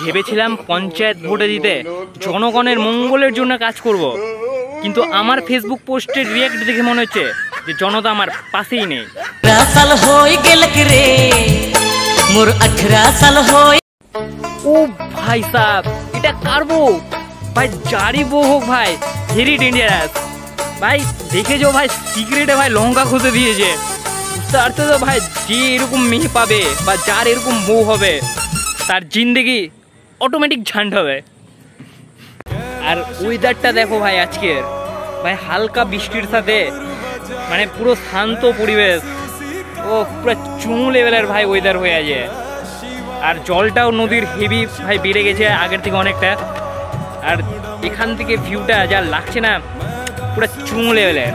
ভেবেছিলাম পঞ্চায়েত ভোটে দিতে জনগণের মঙ্গলের জন্য কাজ করব। কিন্তু আমার ফেসবুক পোস্টের রিয়াক্ট দেখে মনে হচ্ছে যে জনতা আমার পাশেই নেই। ও ভাই সাহ এটা কারবো ভাই যারই বউ হোক ভাই ভেরি ডেঞ্জারাস ভাই দেখেছ ভাই সিগারেটে ভাই লঙ্কা খুঁজে দিয়েছে। বুঝতে পারছ তো ভাই যে এরকম মেয়ে পাবে বা যার এরকম বউ হবে তার জিন্দেগি অটোমেটিক ঝান্ড হবে। আর ওয়েদারটা দেখো ভাই আজকের। ভাই হালকা বৃষ্টির সাথে মানে পুরো শান্ত পরিবেশ। ও পুরো চুমু লেভেলের ভাই ওয়েদার হয়ে আছে। আর জলটাও নদীর হেভি ভাই বেড়ে গেছে আগের থেকে অনেকটা। আর এখান থেকে ভিউটা যা লাগছে না, পুরো চুমু লেভেলের।